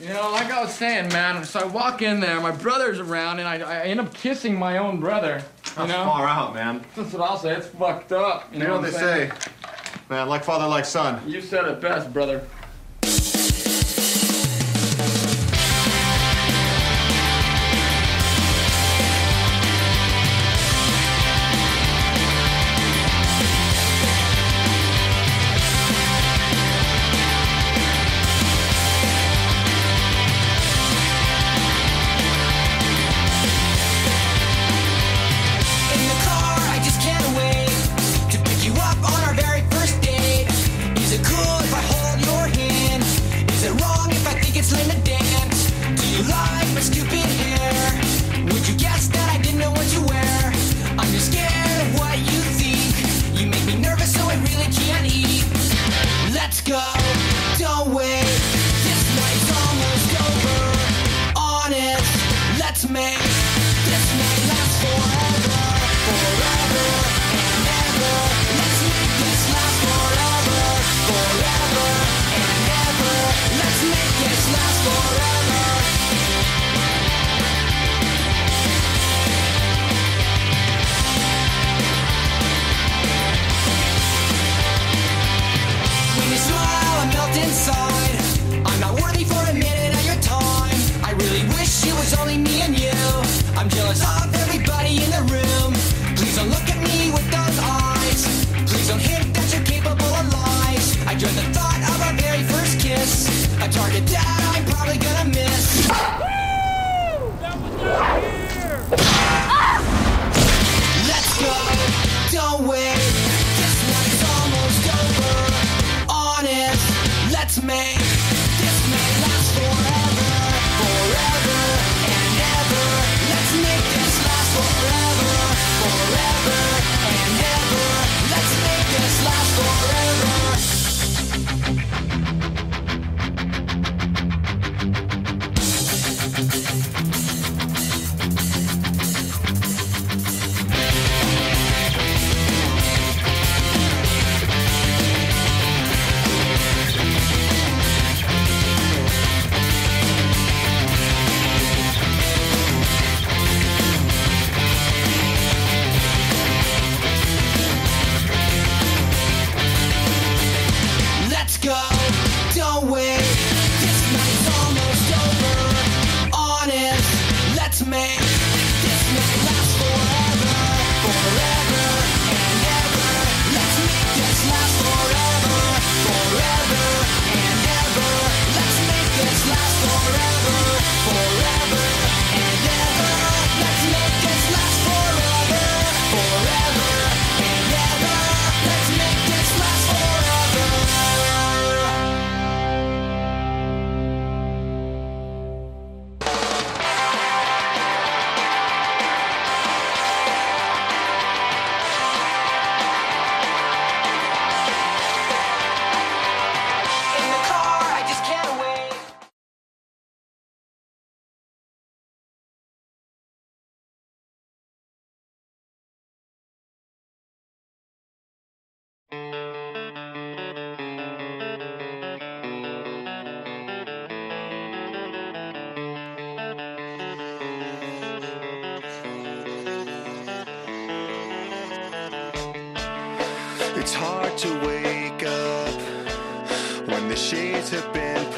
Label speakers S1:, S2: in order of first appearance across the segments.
S1: You know, like I was saying, man, so I walk in there, my brother's around, and I, I end up kissing my own brother. You
S2: That's
S1: know?
S2: far out, man.
S1: That's what I'll say. It's fucked up. You,
S2: you
S1: know,
S2: know, what they saying? say, man, like father, like son.
S1: You said it best, brother.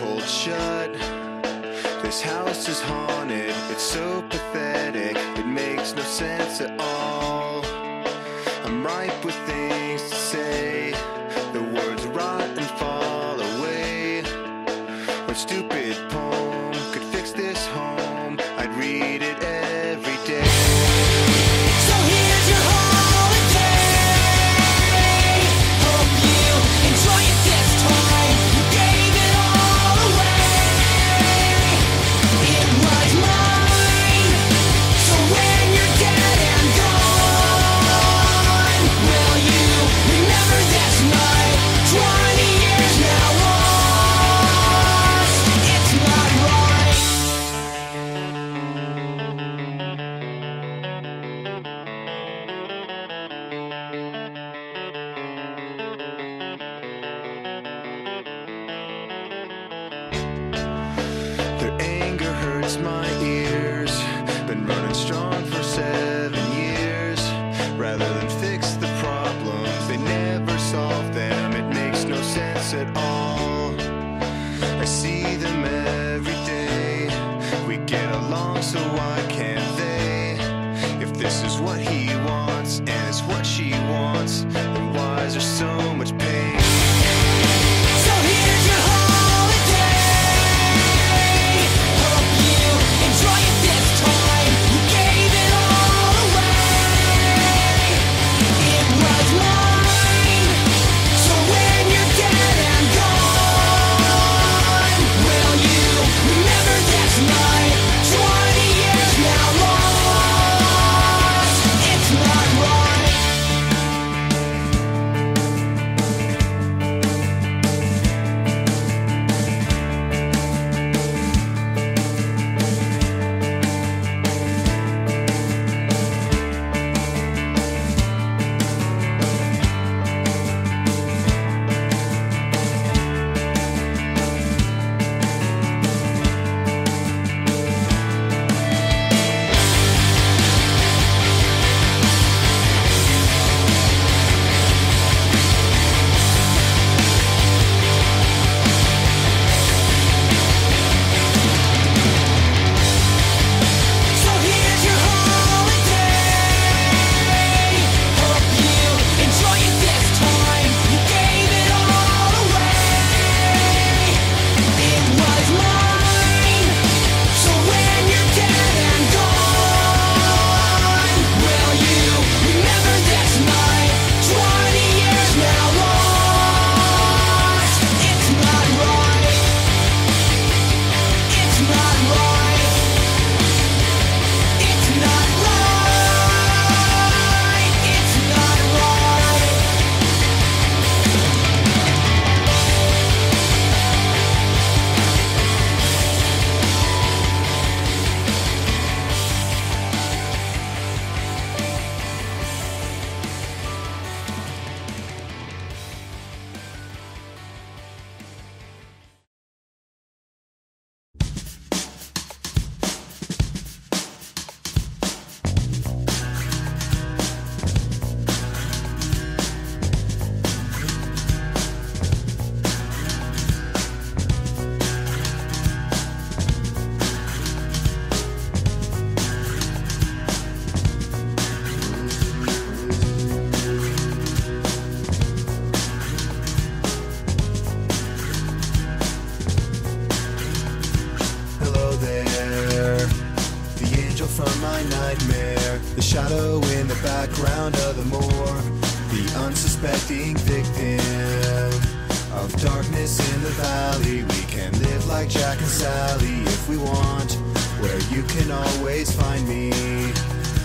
S3: cold shut. This house is haunted, it's so pathetic, it makes no sense at all. I'm ripe with things to say. what
S1: she. my nightmare. The shadow in the background of the moor. The unsuspecting victim of darkness in the valley. We can live like Jack and Sally if we want. Where you can always find me.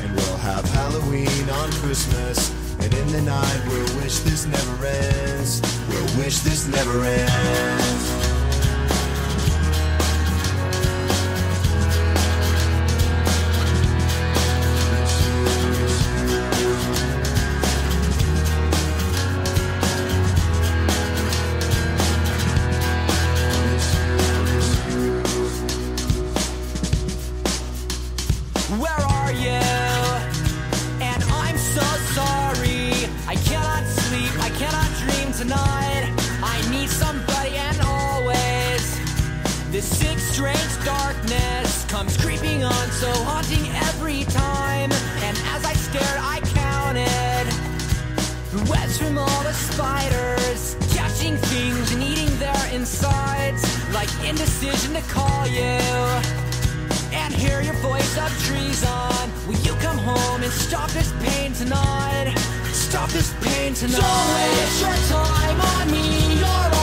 S1: And we'll have Halloween on Christmas. And in the night, we'll wish this never ends. We'll wish this never ends.
S4: is stop this pain tonight. Stop this pain tonight. Don't waste your time on me. You're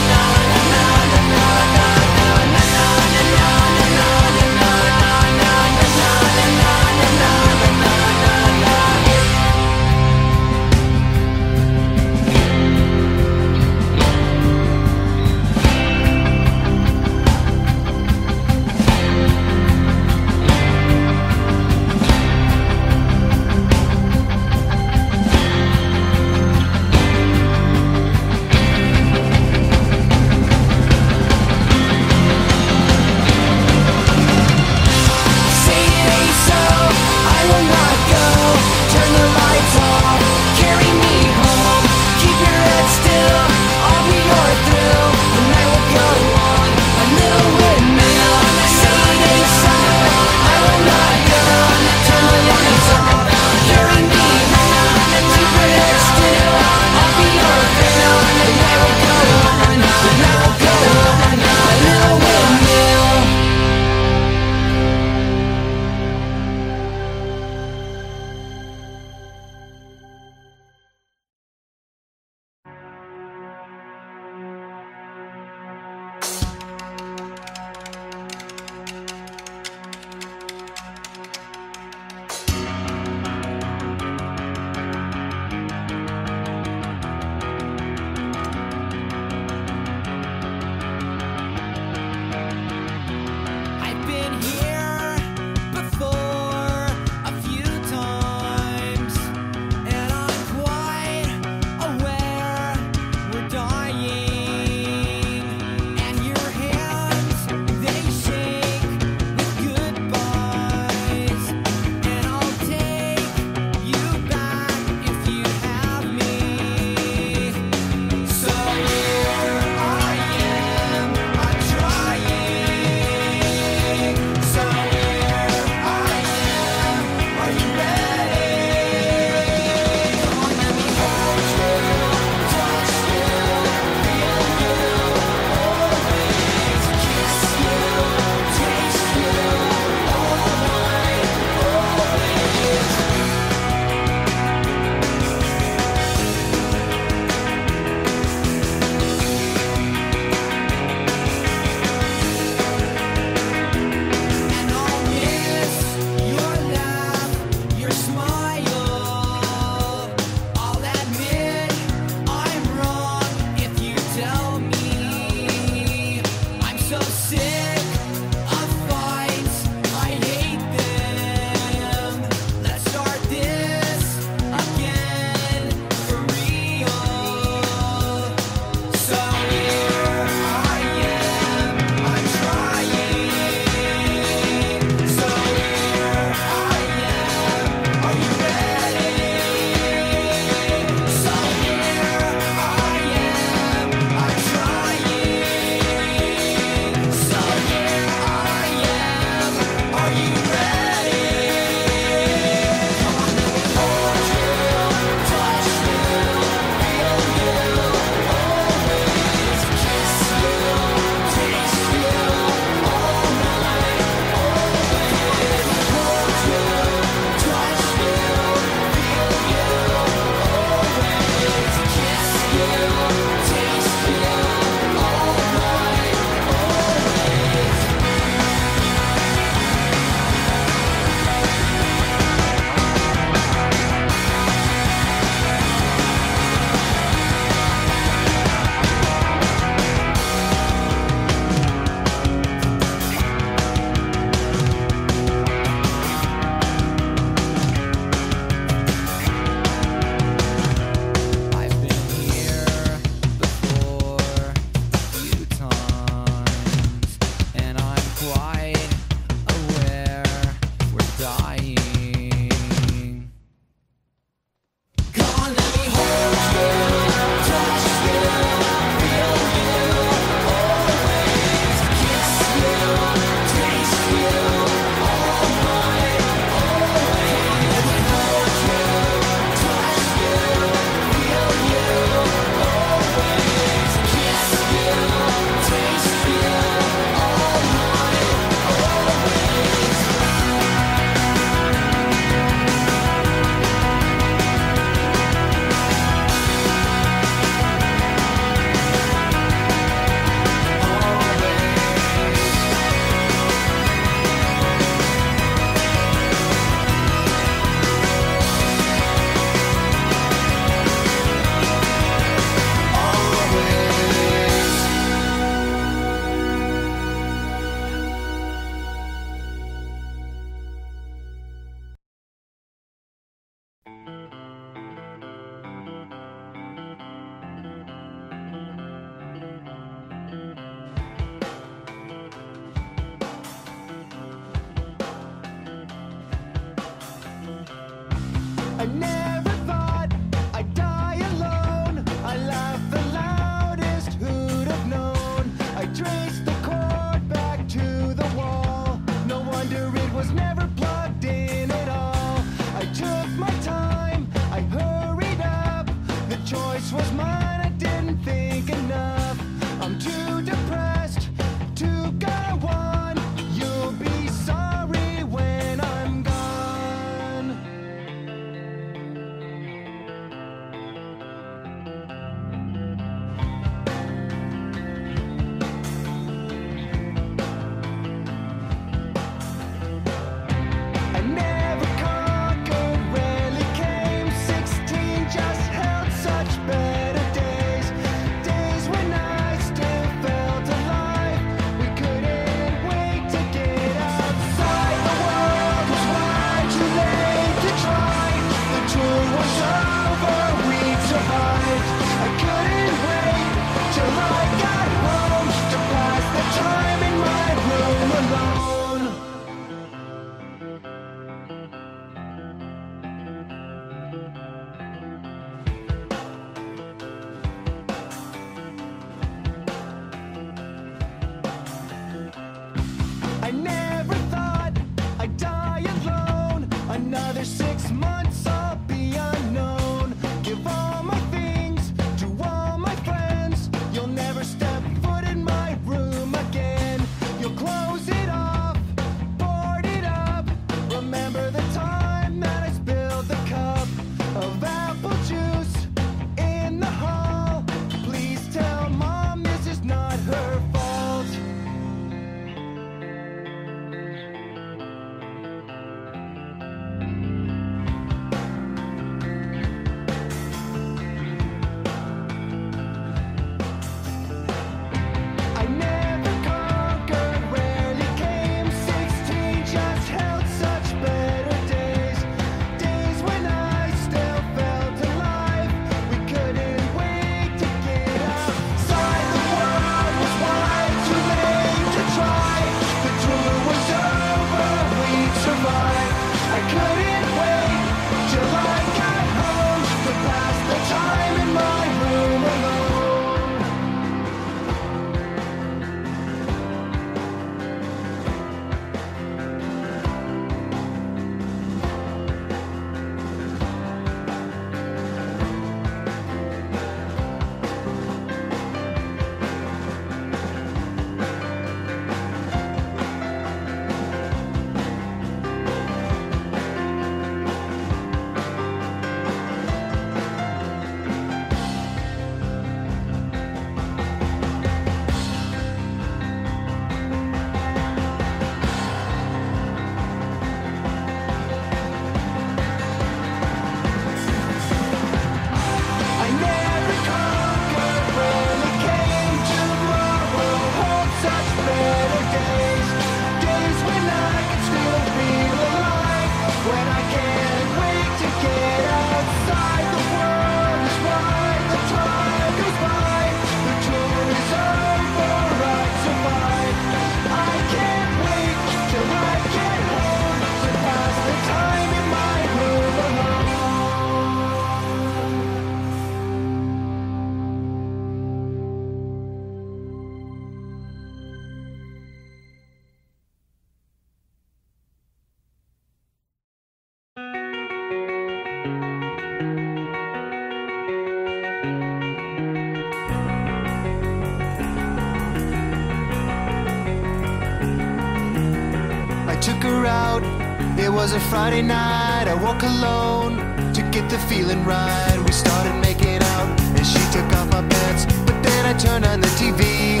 S5: It was a Friday night. I woke alone to get the feeling right. We started making out, and she took off my pants. But then I turned on the TV,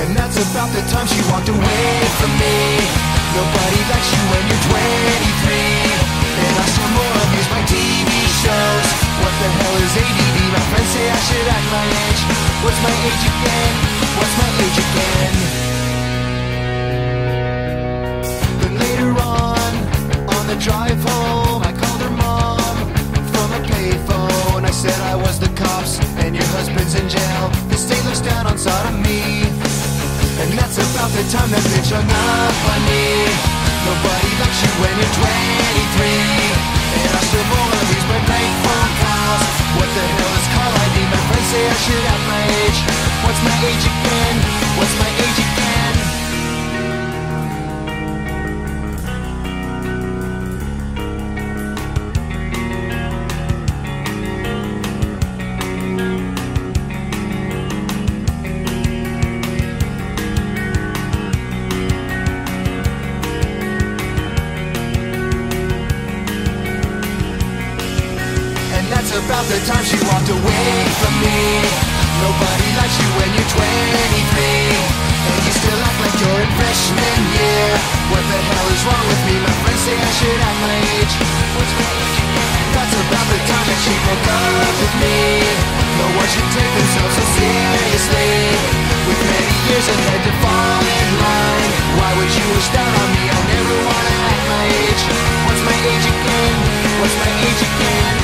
S5: and that's about the time she walked away from me. Nobody likes you when you're 23, and I still more abuse my TV shows. What the hell is ADD? My friends say I should act my age. What's my age again? What's my age again? Drive home, I called her mom from a payphone. I said I was the cops and your husband's in jail. The state looks down on sodomy. And that's about the time that bitch hung up on me. Nobody likes you when you're 23. And I still wanna use my bank phone calls. What the hell is caller ID? My friends say I should have my age. What's my age again? What's my age again? About the time she walked away from me. Nobody likes you when you're 23. And you still act like you're in freshman year. What the hell is wrong with me? My friends say I should have my age. That's about the time that she broke up with me. No one should take themselves so seriously. With many years ahead to fall in line. Why would you wish down on me? I never wanna act my age. What's my age again? What's my age again?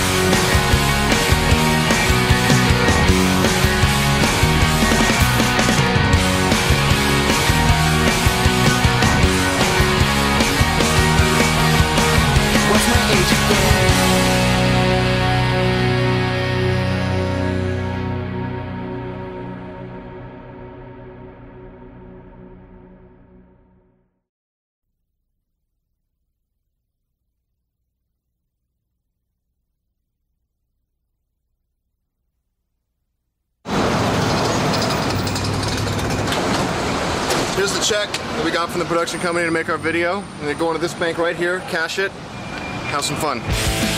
S2: Check that we got from the production company to make our video. And they go into this bank right here, cash it, have some fun.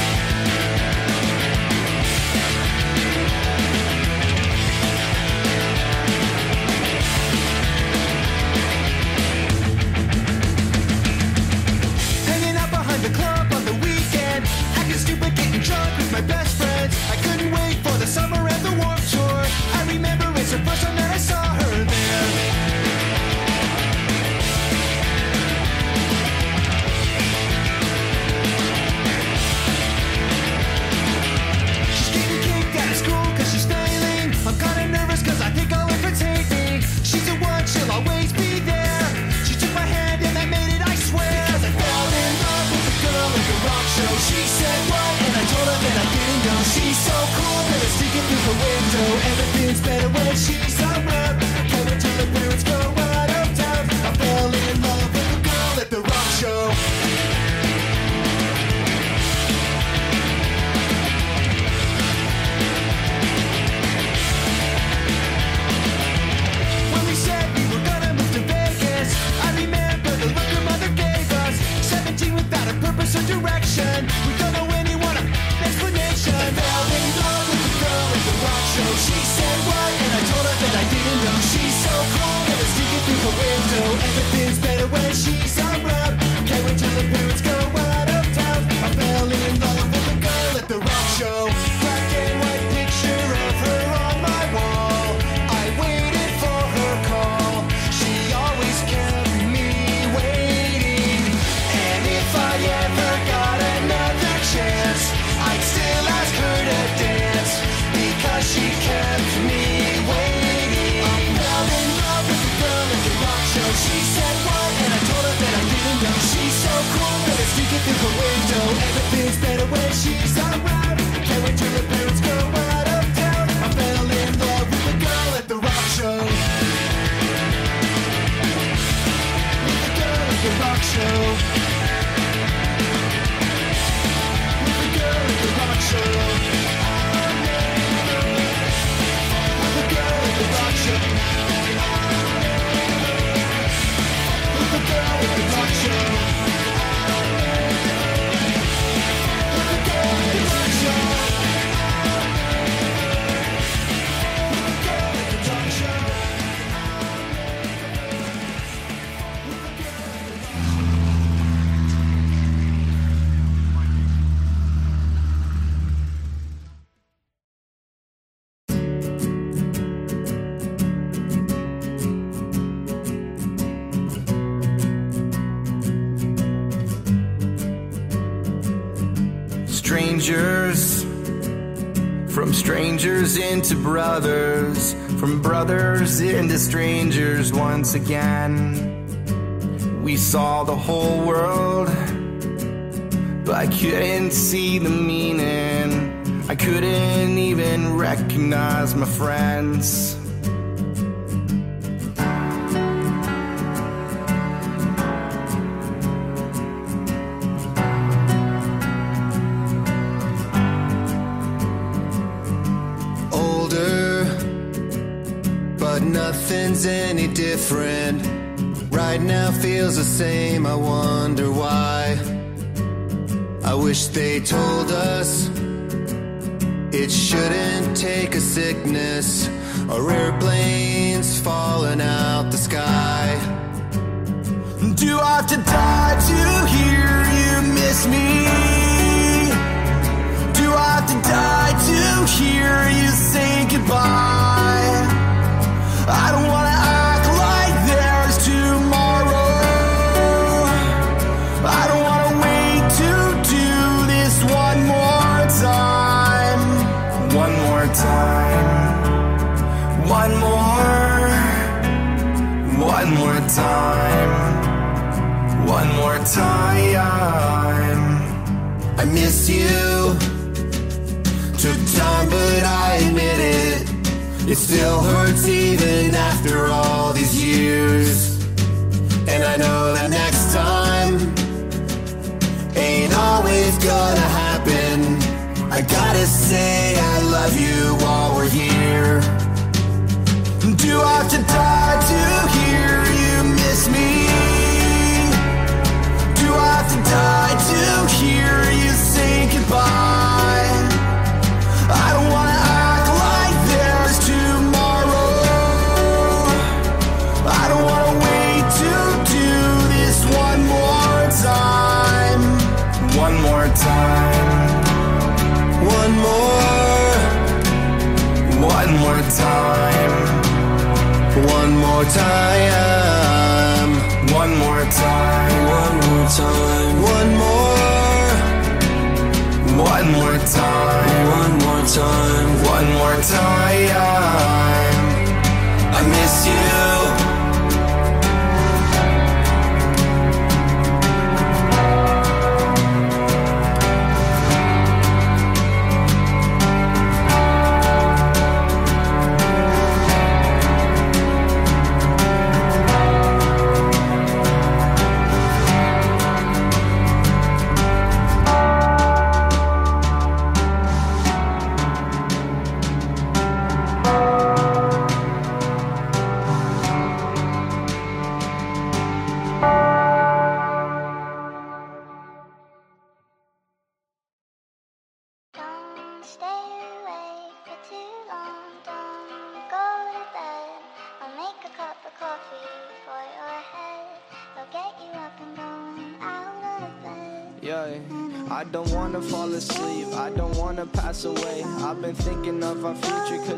S6: into brothers, from brothers into strangers once again. We saw the whole world, but I couldn't see the meaning. I couldn't even recognize my friends.
S3: they told us. It still hurts even after all these years. And I know that next time ain't always gonna happen. I gotta say I love you while we're here.
S6: Do I have to die to hear you miss me? Do I have to die to hear you say goodbye? more time. One more time.
S3: One more
S6: time.
S3: One more time.
S6: One more.
S3: One more time. One more
S6: time.
S3: One more time. I miss you.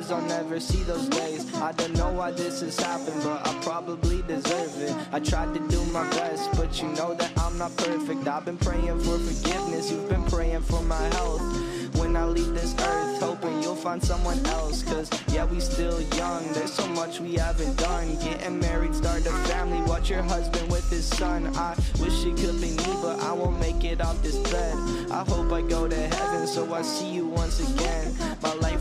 S7: days, I'll
S8: never see those days. I don't know why this has happened, but I probably deserve it. I tried to do my best, but you know that I'm not perfect. I've been praying for forgiveness, you've been praying for my health. When I leave this earth, hoping you'll find someone else. Cause yeah, we still young, there's so much we haven't done. Getting married, start a family, watch your husband with his son. I wish it could be me, but I won't make it off this bed. I hope I go to heaven, so I see you once again.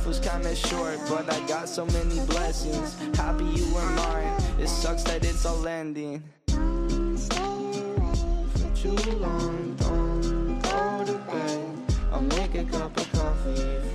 S8: Was kinda short, but I got so many blessings. Happy you were mine. It sucks that it's all ending. For too long, don't go to bed. I'll make a cup of coffee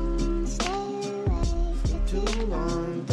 S8: Too long,